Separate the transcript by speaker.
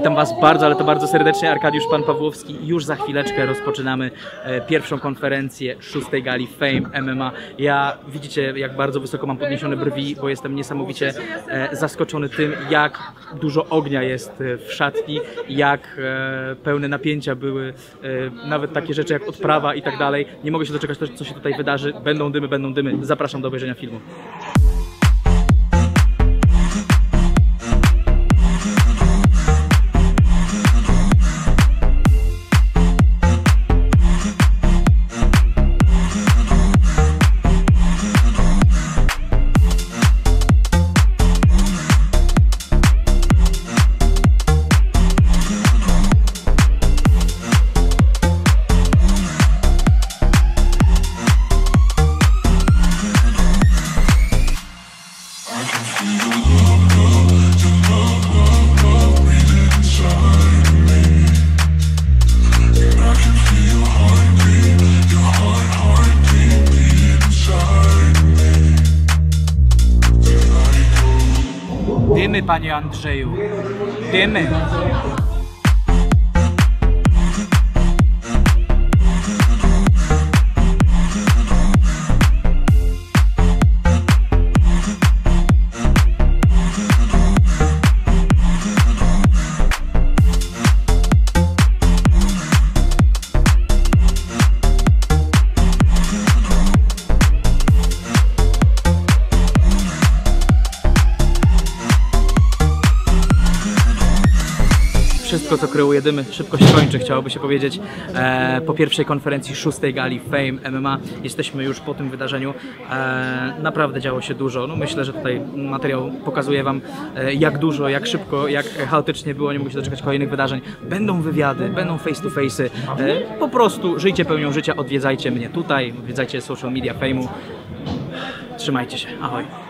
Speaker 1: Witam Was bardzo, ale to bardzo serdecznie. Arkadiusz Pan Pawłowski. Już za chwileczkę rozpoczynamy e, pierwszą konferencję szóstej gali Fame MMA. Ja widzicie, jak bardzo wysoko mam podniesione brwi, bo jestem niesamowicie e, zaskoczony tym, jak dużo ognia jest e, w szatni, jak pełne napięcia były, nawet takie rzeczy jak odprawa i tak dalej. Nie mogę się doczekać, co się tutaj wydarzy. Będą dymy, będą dymy. Zapraszam do obejrzenia filmu. Dymy, panie Andrzeju. Dymy. Wszystko, co kreuje dymy, szybko się kończy, chciałoby się powiedzieć. E, po pierwszej konferencji szóstej gali Fame MMA jesteśmy już po tym wydarzeniu. E, naprawdę działo się dużo. No, myślę, że tutaj materiał pokazuje Wam, e, jak dużo, jak szybko, jak chaotycznie było. Nie mogę się doczekać kolejnych wydarzeń. Będą wywiady, będą face to face'y. E, po prostu żyjcie pełnią życia, odwiedzajcie mnie tutaj, odwiedzajcie social media Fame'u. Trzymajcie się. Ahoj.